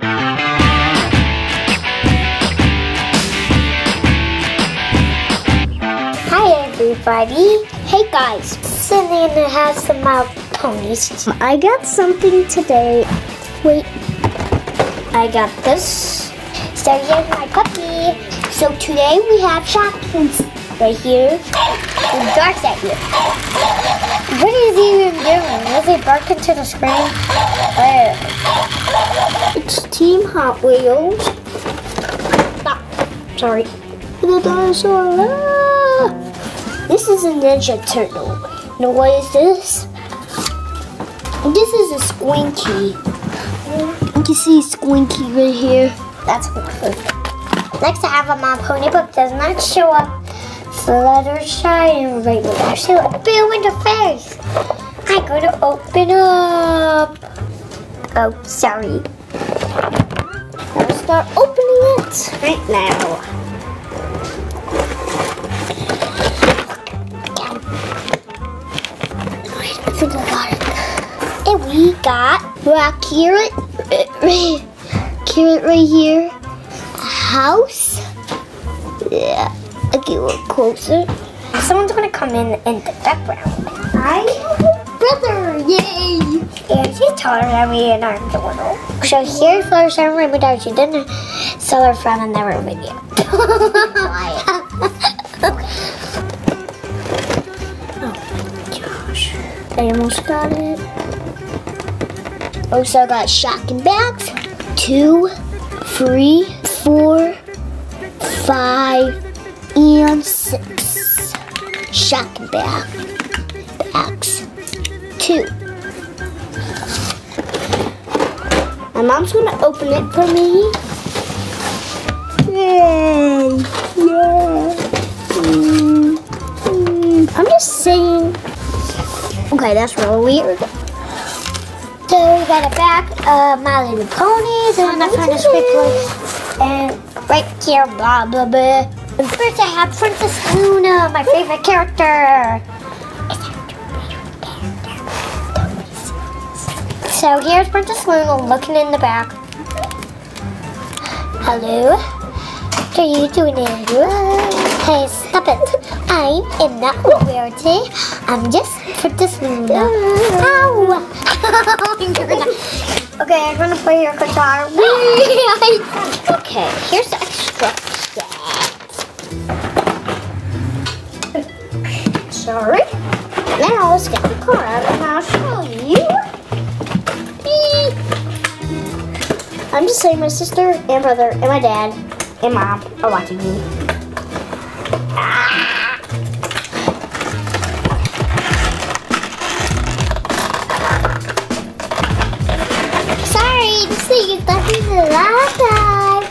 Hi everybody. Hey guys, Selena has some My Ponies. I got something today. Wait, I got this. So here's my puppy. So today we have Shopkins right here and Dark at you. What is he even doing? Is he barking to the screen? It's Team Hot Wheels. Ah, sorry. The dinosaur. Ah! This is a Ninja Turtle. Now what is this? This is a Squinky. You can see Squinky right here. That's perfect. Next I have a My Pony book does not show up And regular. So open with the face. I gotta open up. Oh, sorry. I'll start opening it right now. And we got black carrot, carrot right here, a house. Yeah, I'll get closer. Someone's gonna come in in the background. I have a brother, yay! And he's taller than me and I'm the little. So here's Fluttershy and Rainbow Dash. You didn't sell her friend in their video. Oh gosh. I almost got it. Also got shotgun bags. Two, three, four, five. Shotgun bag. Bags. Two. My mom's gonna open it for me. Yay! Mm, mm. I'm just saying. Okay, that's really weird. So we got a bag of My Little Ponies and I'm trying to. And right here, blah blah blah. First I have Princess Luna, my favorite character. So here's Princess Luna looking in the back. Hello? What are you doing, Andrew? Hey, stop it. I am not royalty. I'm just Princess Luna. Ow! okay, I'm gonna play your guitar. okay, here's the extra Saying my sister and brother and my dad and mom are watching me. Sorry, this is the last time.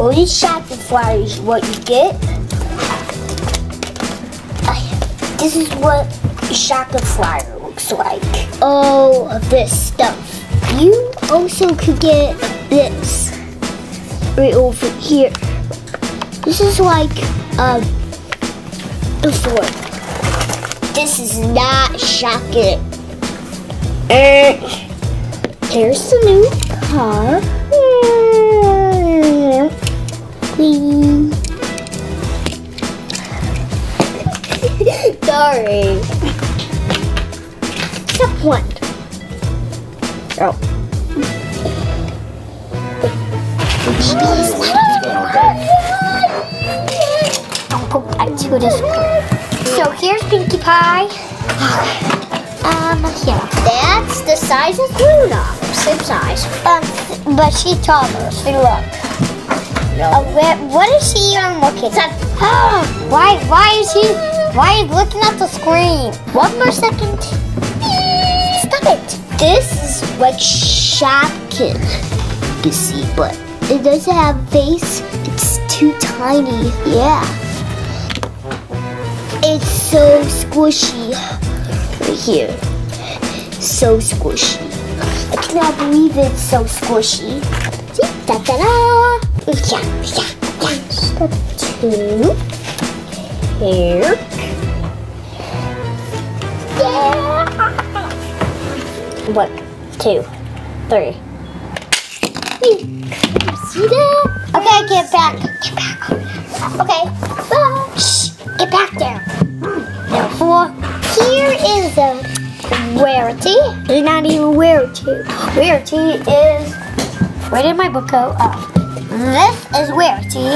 Only the flowers is what you get. This is what a chocolate flower looks like. All of this stuff. You also could get this right over here. This is like um before. This is not chocolate. Eh. Here's the new car. Sorry. Step one. Oh. I'll go back to this. So here's Pinkie Pie. Um, yeah. That's the size of Luna. Same size. Um, but she's taller. See, look. Uh, where, what is she even looking at? why, why is she, why is looking at the screen? One more second. Stop it. This what Shopkin you see, but it doesn't have face. It's too tiny. Yeah. It's so squishy right here. So squishy. I cannot believe it's so squishy. See? Da da da. Yeah, yeah, yeah. Step two. Here. Yeah. Two, three. See that? Okay, get back. Get back. Okay. Shh. Get back there. Now four. Here is the rarity. Not even rarity. Rarity is. Where did my book go? Oh. This is rarity.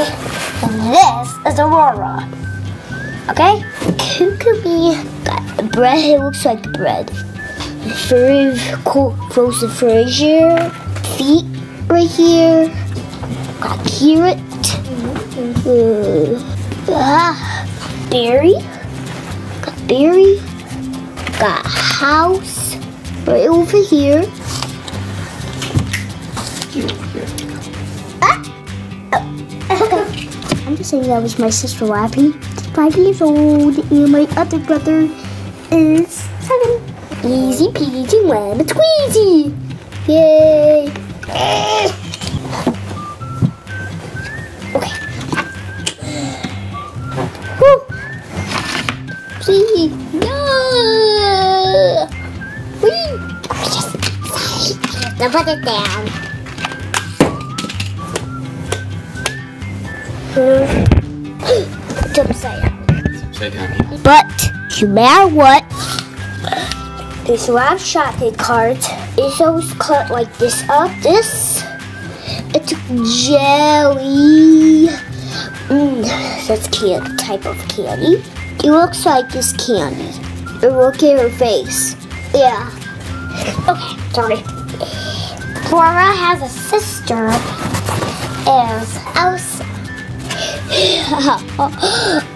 And this is aurora. Okay? Kukumi bread. It looks like bread. Frozen Fraser. Feet right here. Got carrot. Uh, ah, berry. Got berry. Got house right over here. Ah! Oh. I'm just saying that was my sister. She's five years old, and my other brother is seven. Easy peasy lemon squeezy. Yay! Okay. Woo! See? No! Whee! Just put it down. It's. Upside down. But no matter what, a lot of shopping cards. It's always cut like this up. This, it's jelly. Mmm, that's can type of candy. It looks like this candy. And look at her face. Yeah. Okay, sorry. Flora has a sister. Is Elsa.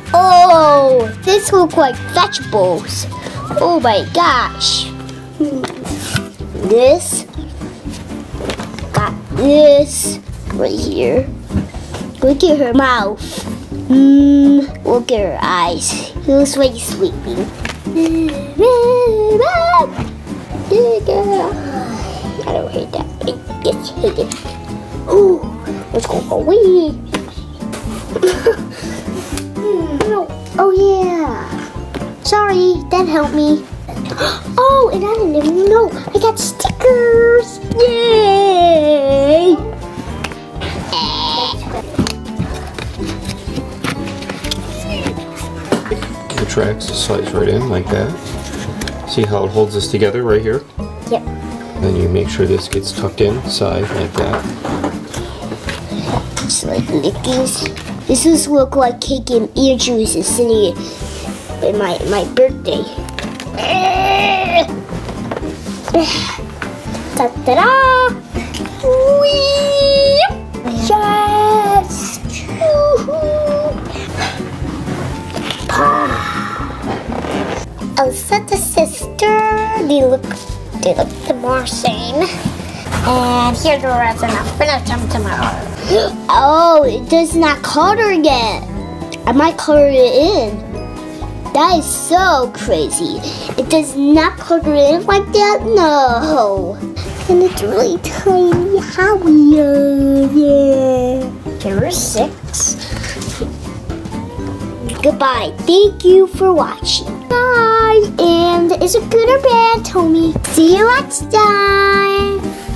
oh, this look like vegetables. Oh my gosh. This. Got this right here. Look at her mouth. Mm, look at her eyes. It looks like he's sleeping. I don't hate that. I just hate it. Ooh, let's go away. oh yeah. Sorry, that helped me. Oh, and I didn't even know. I got stickers. Yay! The tracks slides right in like that. See how it holds this together right here? Yep. Then you make sure this gets tucked inside like that. Just like Lickies. This is look like cake and ear juice is sitting in my my birthday. Da da da! Whee! Yes! Elsa the sister, they look they look the more sane. And here the rest enough. Finish them tomorrow. oh, it does not color yet. I might color it in. That is so crazy. It does not color in like that? No. And it's really tiny. How weird. Yeah. Here are six. Goodbye. Thank you for watching. Bye. And is it good or bad? Tommy? See you next time.